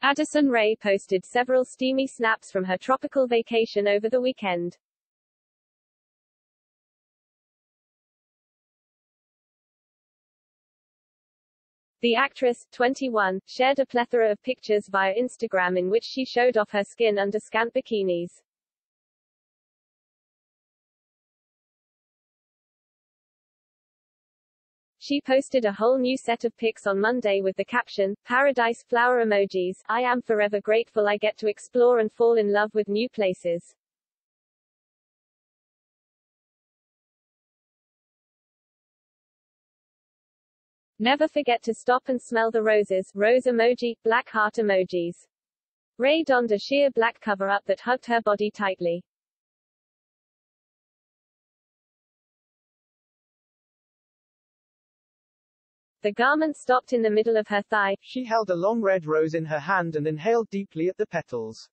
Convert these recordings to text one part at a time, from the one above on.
Addison Rae posted several steamy snaps from her tropical vacation over the weekend. The actress, 21, shared a plethora of pictures via Instagram in which she showed off her skin under scant bikinis. She posted a whole new set of pics on Monday with the caption, Paradise Flower Emojis, I am forever grateful I get to explore and fall in love with new places. Never forget to stop and smell the roses, rose emoji, black heart emojis. Rae donned a sheer black cover-up that hugged her body tightly. The garment stopped in the middle of her thigh. She held a long red rose in her hand and inhaled deeply at the petals.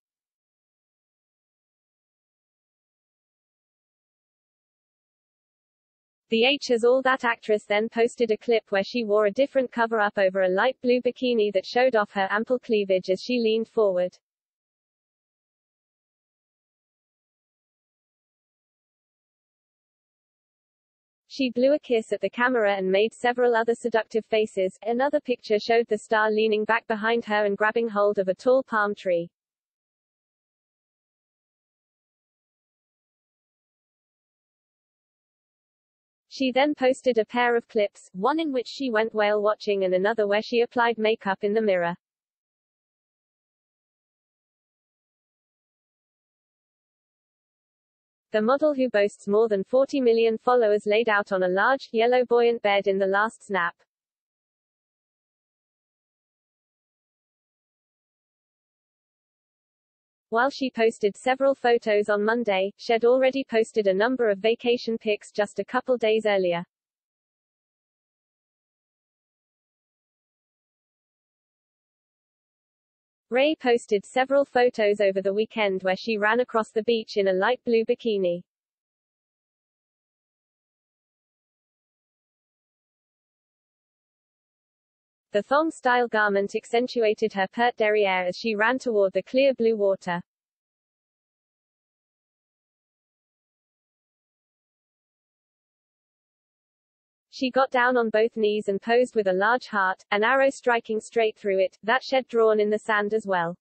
The He's All That actress then posted a clip where she wore a different cover-up over a light blue bikini that showed off her ample cleavage as she leaned forward. She blew a kiss at the camera and made several other seductive faces. Another picture showed the star leaning back behind her and grabbing hold of a tall palm tree. She then posted a pair of clips, one in which she went whale watching and another where she applied makeup in the mirror. The model who boasts more than 40 million followers laid out on a large, yellow buoyant bed in the last snap. While she posted several photos on Monday, she'd already posted a number of vacation pics just a couple days earlier. Rae posted several photos over the weekend where she ran across the beach in a light blue bikini. The thong-style garment accentuated her pert derriere as she ran toward the clear blue water. She got down on both knees and posed with a large heart, an arrow striking straight through it, that she'd drawn in the sand as well.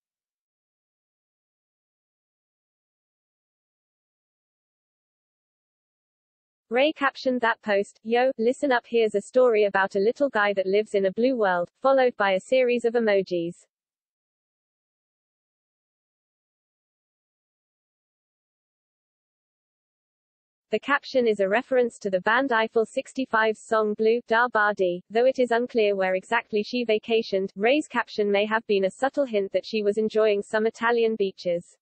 Rae captioned that post, Yo, listen up here's a story about a little guy that lives in a blue world, followed by a series of emojis. The caption is a reference to the band Eiffel 65's song Blue, Da though it is unclear where exactly she vacationed. Rae's caption may have been a subtle hint that she was enjoying some Italian beaches.